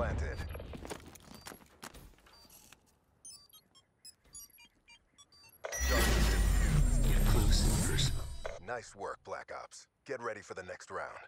Planted. Get close. Nice work, Black Ops. Get ready for the next round.